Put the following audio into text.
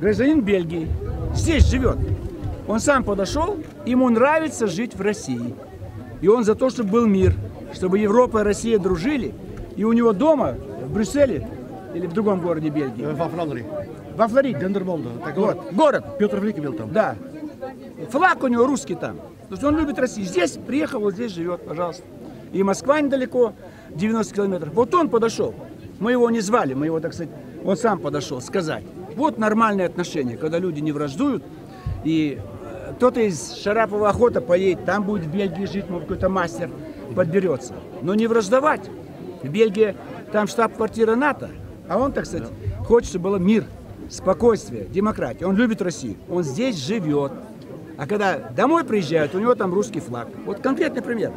гражданин Бельгии, здесь живет. Он сам подошел, ему нравится жить в России. И он за то, чтобы был мир, чтобы Европа и Россия дружили. И у него дома, в Брюсселе, или в другом городе Бельгии, Э, Во Фландрии. во Флориде, Дендермонда. Так вот, вот. город, Петр Великий был там. да. Флаг у него русский там. То есть он любит Россию. Здесь приехал, вот здесь живет, пожалуйста. И Москва недалеко, 90 километров. Вот он подошел. Мы его не звали, мы его, так сказать, он сам подошел сказать. Вот нормальные отношения, когда люди не враждуют. И э, кто-то из Шарапова охота поедет, там будет в Бельгии жить, может, какой-то мастер подберется. Но не враждовать. В Бельгии там штаб-квартира НАТО, а он, так сказать, хочет, чтобы был мир, спокойствие, демократия. Он любит Россию, он здесь живет. А когда домой приезжают, у него там русский флаг. Вот конкретный пример.